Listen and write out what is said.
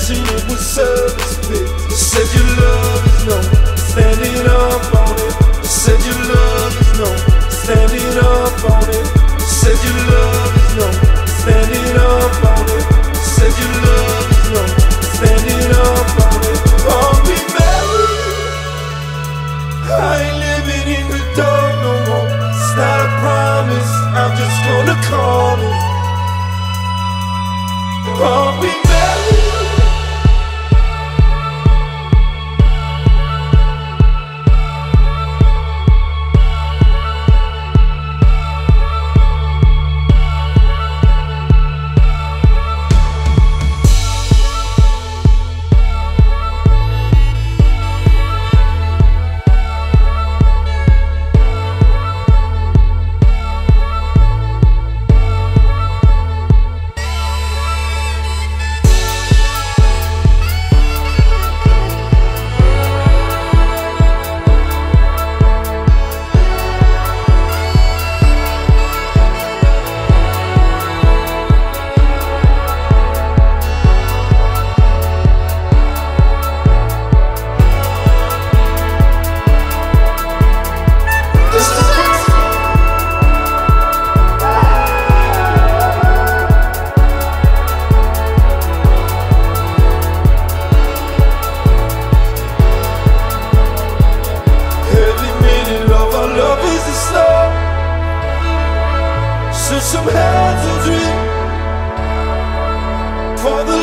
that you would service. You said your love is no standing. some heads will dream for the